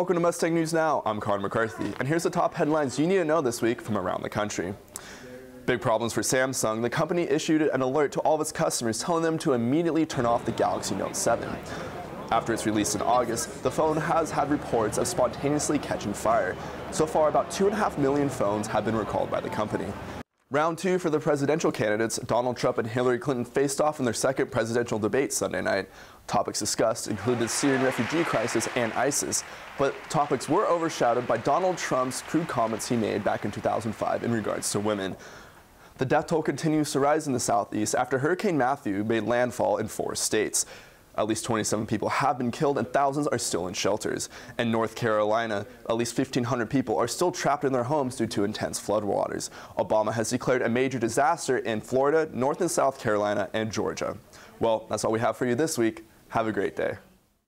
Welcome to Mustang News Now. I'm Connor McCarthy, and here's the top headlines you need to know this week from around the country. Big problems for Samsung. The company issued an alert to all of its customers telling them to immediately turn off the Galaxy Note 7. After its release in August, the phone has had reports of spontaneously catching fire. So far, about 2.5 million phones have been recalled by the company. Round two for the presidential candidates, Donald Trump and Hillary Clinton faced off in their second presidential debate Sunday night. Topics discussed included the Syrian refugee crisis and ISIS, but topics were overshadowed by Donald Trump's crude comments he made back in 2005 in regards to women. The death toll continues to rise in the southeast after Hurricane Matthew made landfall in four states. At least 27 people have been killed and thousands are still in shelters. In North Carolina, at least 1,500 people are still trapped in their homes due to intense floodwaters. Obama has declared a major disaster in Florida, North and South Carolina, and Georgia. Well, that's all we have for you this week. Have a great day.